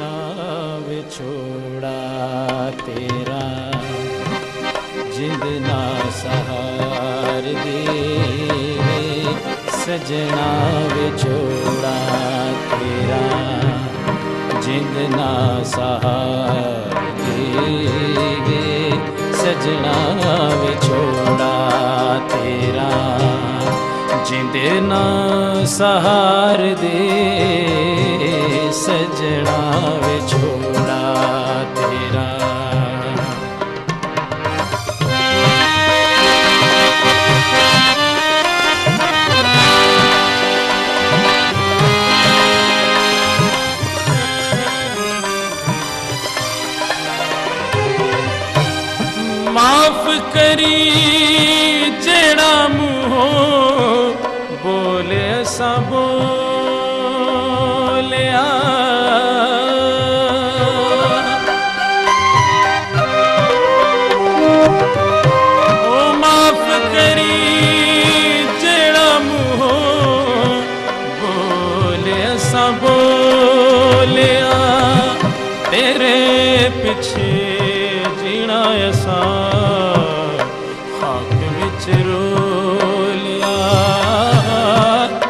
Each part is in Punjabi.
ਸਜਣਾ ਵਿਛੋੜਾ ਤੇਰਾ। ਜਿੰਦ ਨਾ ਸਹਾਰ ਦੇਵੇ ਸਜਣਾ ਵਿਛੋੜਾ ਤੇਰਾ। ਜਿੰਦ ਨਾ ਸਹਾਰ ਦੇਵੇ ਸਜਣਾ ਵਿਛੋੜਾ ਜਿੰਦੇ ਨਾ ਸਹਾਰ ਦੇ ਸਜਣਾ ਵਿਛੋੜਾ ਤੇਰਾ। ਮਾਫ ਬੋਲੇ ਬੋਲਿਆ ਓ ਮਾਫ ਕਰੀ ਜਿਹੜਾ ਮੂੰਹੋਂ ਬੋਲੇ ਸਾ ਬੋਲਿਆ ਤੇਰੇ ਪਿੱਛੇ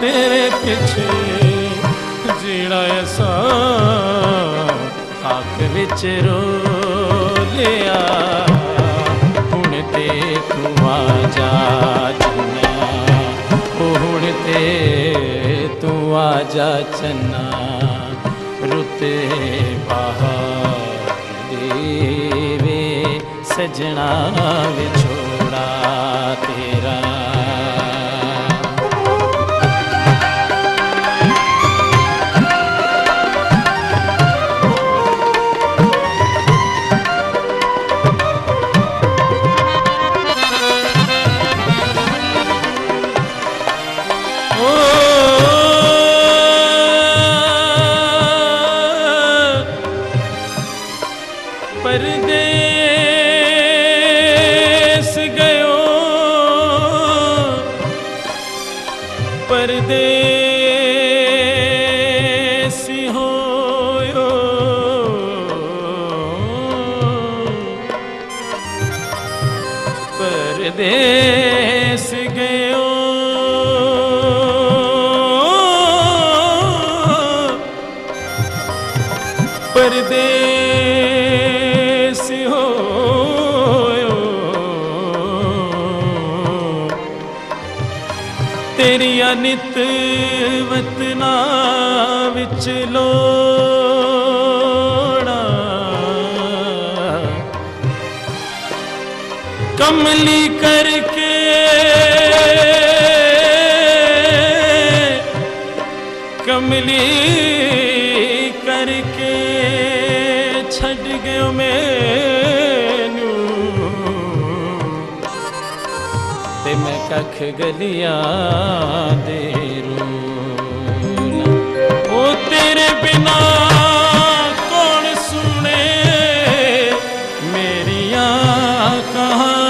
ਤੇਰੇ ਪਿੱਛੇ ਜੀਣਾ ਅਸਾਂ ਹੱਕ ਵਿੱਚ ਰੋਲਿਆ ਹੁਣ ਤੇ ਤੂੰ ਆ ਜਾ ਚੰਨਾ ਉਹ ਹੁਣ ਤੇ ਤੂੰ ਆ ਜਾ ਚੰਨਾ ਰੁੱਤੇ ਬਾਹਰ ਦੇਵੇ ਸਜਣਾ ਵਿਛੋੜਾ ਤੇ ਪਰਦੇਸੀ ਤੇਰੀਆਂ ਨਿਤ ਵਤਨਾ ਵਿੱਚ ਲੋੜਾ। ਕਮਲੀ ਕਰਕੇ ਕਮਲੀ ਕਰਕੇ ਛੱਡ ਗਿਓ ਮੈਨੂੰ ਤੇ ਮੈਂ ਕੱਖ ਗਲੀਆਂ ਦੇ ਰੋਲਾ ਉਹ ਤੇਰੇ ਬਿਨਾ ਕੌਣ ਸੁਣੇ ਮੇਰੀਆਂ ਕਹਾਣੀਆਂ?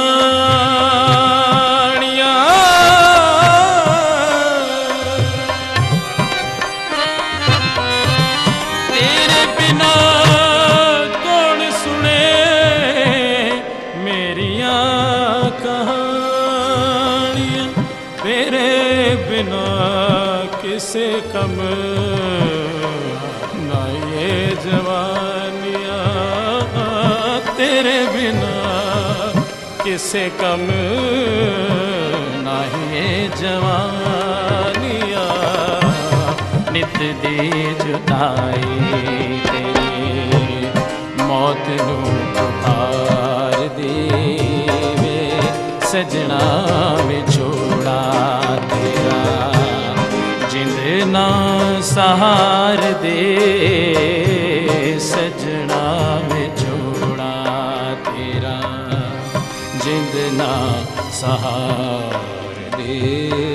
ਤੇਰੇ ਬਿਨਾ ਬਿਨਾ ਕਿਸੇ ਕਮ ਨਾ ਇਹ ਜਵਾਨੀਆਂ ਤੇਰੇ ਬਿਨਾ ਕਿਸੇ ਕਮ ਨਹੀਂ ਇਹ ਜਵਾਨੀਆਂ ਨਿਤ ਦੀ ਜੁਦਾਈ ਤੇਰੀ ਮੌਤ ਨੂੰ ਪੁਕਾਰ ਦੇਵੇ ਸਜਣਾ अपना सहार दे सजना में जोड़ा तेरा जिंदना सहार दे।